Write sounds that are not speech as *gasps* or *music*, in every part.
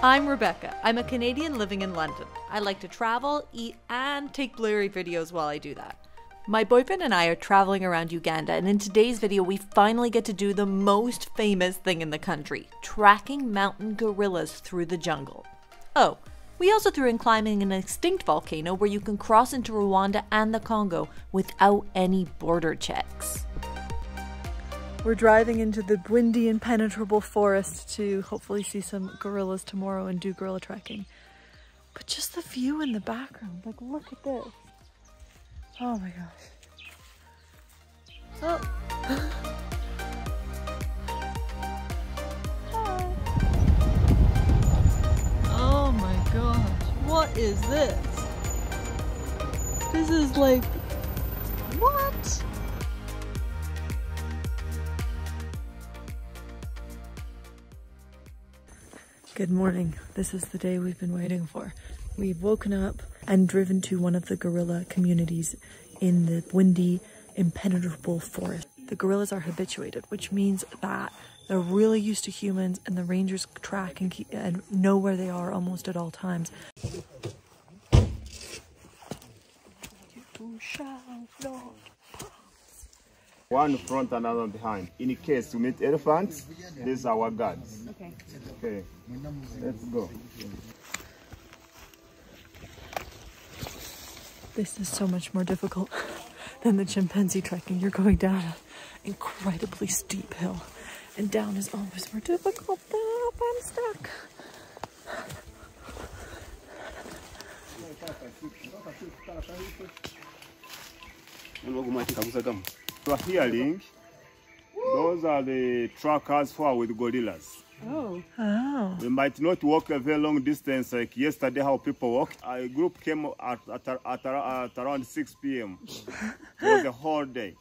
I'm Rebecca. I'm a Canadian living in London. I like to travel, eat, and take blurry videos while I do that. My boyfriend and I are traveling around Uganda, and in today's video, we finally get to do the most famous thing in the country tracking mountain gorillas through the jungle. Oh, we also threw in climbing an extinct volcano where you can cross into Rwanda and the Congo without any border checks. We're driving into the Bwindi, impenetrable forest to hopefully see some gorillas tomorrow and do gorilla trekking. But just the view in the background, like look at this. Oh my gosh. Oh. *gasps* Oh my gosh, what is this? This is like, what? Good morning. This is the day we've been waiting for. We've woken up and driven to one of the gorilla communities in the Bwindi, impenetrable forest. The gorillas are habituated, which means that they're really used to humans and the rangers track and, keep, and know where they are almost at all times. One front, and another behind. In case you meet elephants, these are our guards. Okay. Okay. Let's go. This is so much more difficult *laughs* than the chimpanzee trekking. You're going down an incredibly steep hill, and down is always more difficult than up. I'm stuck. You are hearing, those are the trackers for with gorillas. Oh. oh. We might not walk a very long distance like yesterday how people walked. A group came at, at, at, at around 6 p.m. it was the whole day.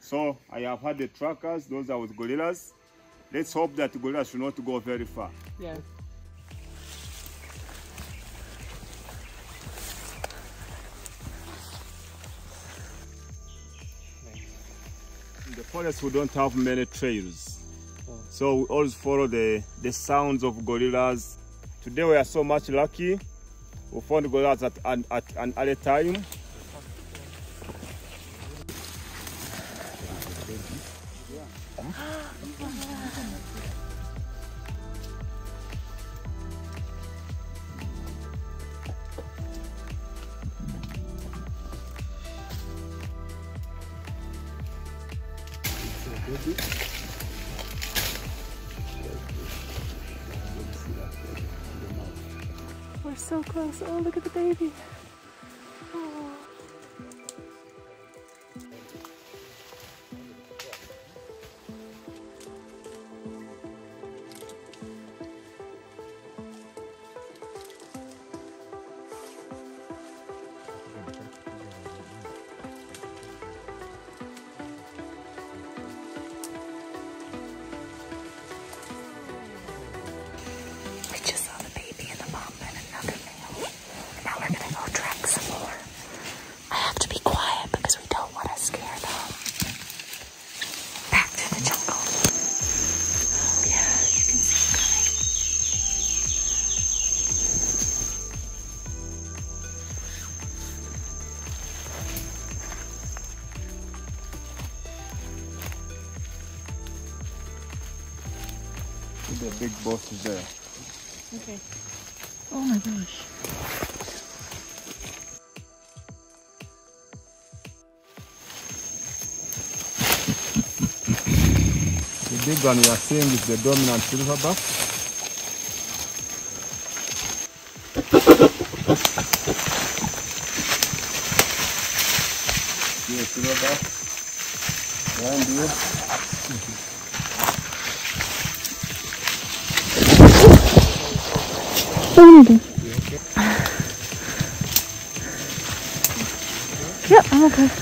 So I have had the trackers, those are with gorillas. Let's hope that gorillas should not go very far. Yeah. The forest we don't have many trails. So we always follow the, the sounds of gorillas. Today we are so much lucky. We found gorillas at, at, at an early time. We're so close. Oh, look at the baby. The big is there. Okay. Oh my gosh. The big one we are seeing is the dominant silverback. Yeah, silverback. Behind you. Yep, I'm okay.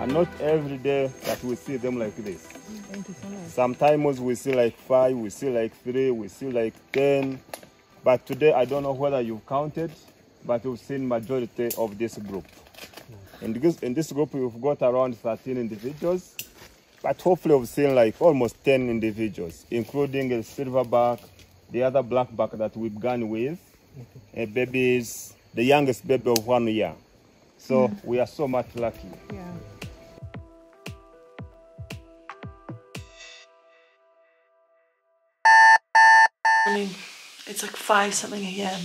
And not every day that we see them like this. Thank you so much. Sometimes we see like five, we see like three, we see like ten. But today I don't know whether you've counted, but we've seen majority of this group. In this, in this group we've got around 13 individuals, but hopefully we've seen like almost 10 individuals, including a silverback, the other blackback that we began with, a babies, the youngest baby of one year. So mm. we are so much lucky. Yeah. Morning. It's like five something a.m.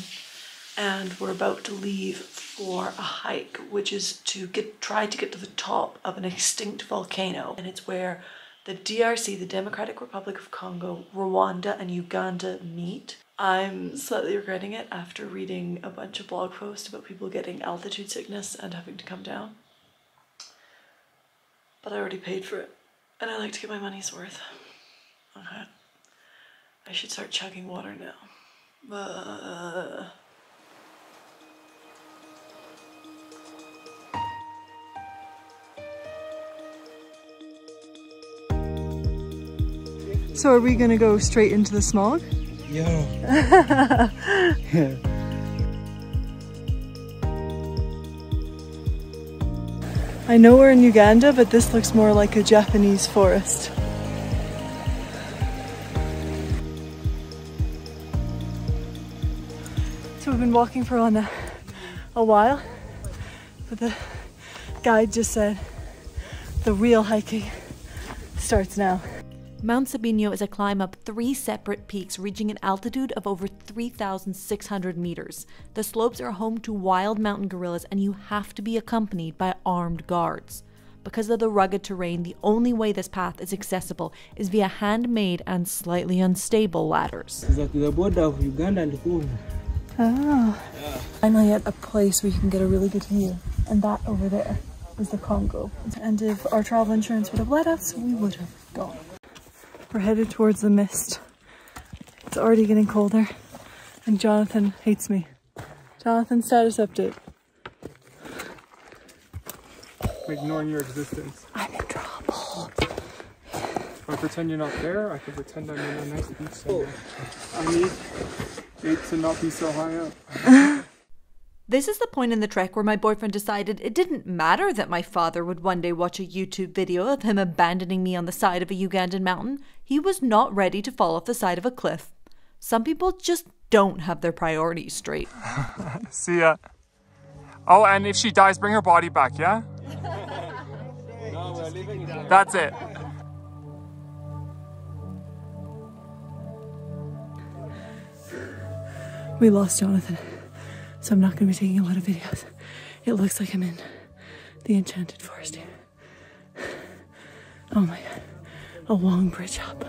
and we're about to leave for a hike, which is to get try to get to the top of an extinct volcano, and it's where the DRC, the Democratic Republic of Congo, Rwanda, and Uganda meet. I'm slightly regretting it after reading a bunch of blog posts about people getting altitude sickness and having to come down. But I already paid for it, and I like to get my money's worth. Okay. I should start chugging water now. Uh, So are we gonna go straight into the smog? Yeah. *laughs* I know we're in Uganda, but this looks more like a Japanese forest. We've been walking for on a, a while, but the guide just said the real hiking starts now. Mount Sabyinyo is a climb up three separate peaks reaching an altitude of over 3,600 meters. The slopes are home to wild mountain gorillas and you have to be accompanied by armed guards. Because of the rugged terrain, the only way this path is accessible is via handmade and slightly unstable ladders. It's at the border of Uganda and Congo. Oh. Finally at a place where you can get a really good view. And that over there is the Congo. And if our travel insurance would have let us, we would have gone. We're headed towards the mist. It's already getting colder. And Jonathan hates me. Jonathan, status update. I'm ignoring your existence. I'm in trouble. If I pretend you're not there, I can pretend I'm in a nice beach center. Oh. I need it to not be so high up. *laughs* This is the point in the trek where my boyfriend decided it didn't matter that my father would one day watch a YouTube video of him abandoning me on the side of a Ugandan mountain. He was not ready to fall off the side of a cliff. Some people just don't have their priorities straight. *laughs* See ya. Oh, and if she dies, bring her body back, yeah? *laughs* That's it. We lost Jonathan, so I'm not going to be taking a lot of videos. It looks like I'm in the Enchanted Forest here. Oh my god, a long bridge up.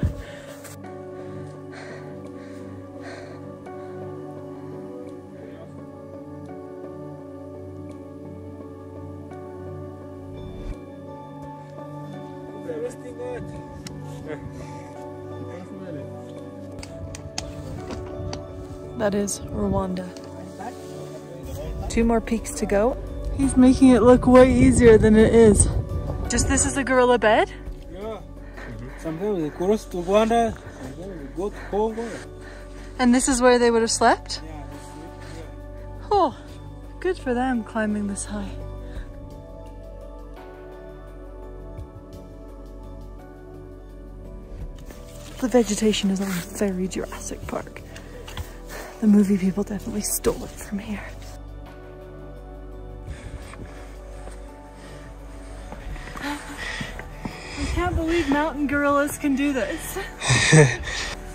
*laughs* That is Rwanda. Two more peaks to go. He's making it look way easier than it is. Just this is a gorilla bed? Yeah. Sometimes they cross to Rwanda, sometimes they go to Congo. And this is where they would have slept? Yeah, they Oh, good for them climbing this high. The vegetation is all very Jurassic Park. The movie people definitely stole it from here. I can't believe mountain gorillas can do this. *laughs*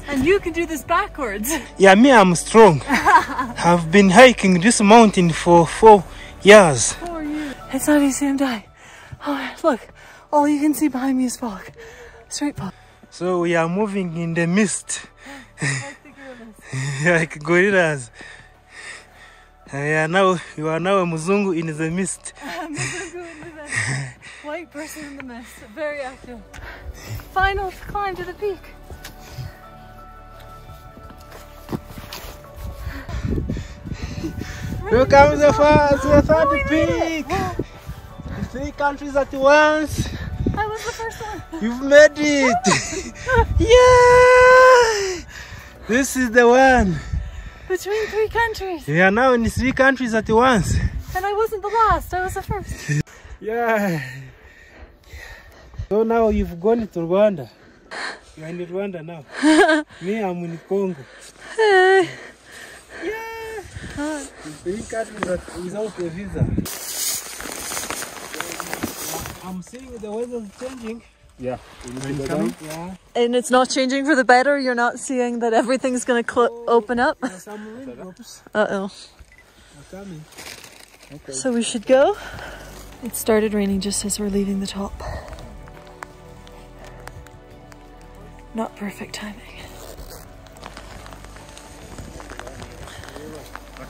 and you can do this backwards. Yeah, me, I'm strong. *laughs* I've been hiking this mountain for four years. How are you? It's not easy to die. Oh, look, all you can see behind me is fog. Straight fog. So we are moving in the mist *laughs* *laughs* Like gorillas. Yeah, now you are now *laughs* a Muzungu in the mist. White person in the mist, very active. Final climb to the peak. *laughs* Here comes the first, the third peak. Three countries at once. I was the first one. You've made it. yeah. This is the one. Between three countries. We are now in three countries at once. And I wasn't the last, I was the first. Yeah. So now you've gone to Rwanda. You're in Rwanda now. *laughs* Me, I'm in Congo. Hey. Yeah. Three countries without a visa. I'm seeing the weather's changing. Yeah. Yeah. And it's not changing for the better? You're not seeing that everything's gonna cl- open up? There are some raindrops Uh oh. are. So we should go? It started raining just as we're leaving the top. Not perfect timing. I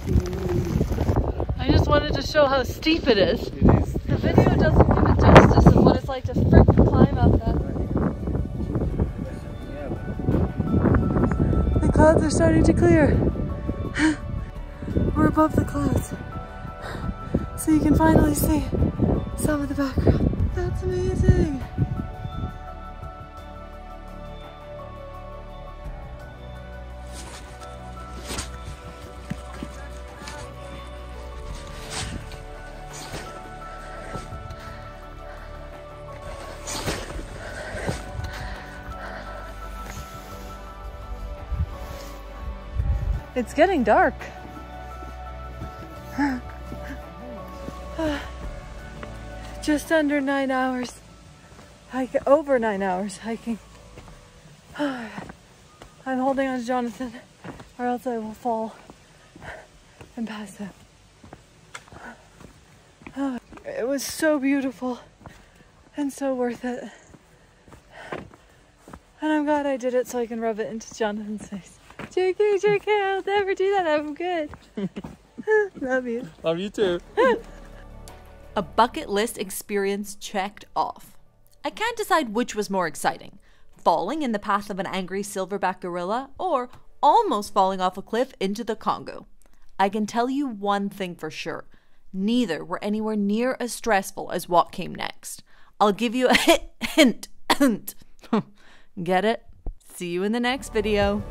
just wanted to show how steep it is. The video doesn't give it justice of what it's like to frickin' climb up that. The clouds are starting to clear. We're above the clouds. So you can finally see some of the background. That's amazing. It's getting dark. *sighs* Just under nine hours. Hike over nine hours hiking. *sighs* I'm holding on to Jonathan, or else I will fall and pass out. *sighs* It was so beautiful and so worth it. And I'm glad I did it so I can rub it into Jonathan's face. JK, JK, I'll never do that. I'm good. *laughs* Love you. Love you too. *laughs* A bucket list experience checked off. I can't decide which was more exciting falling in the path of an angry silverback gorilla or almost falling off a cliff into the Congo. I can tell you one thing for sure neither were anywhere near as stressful as what came next. I'll give you a hint. hint. *laughs* Get it? See you in the next video.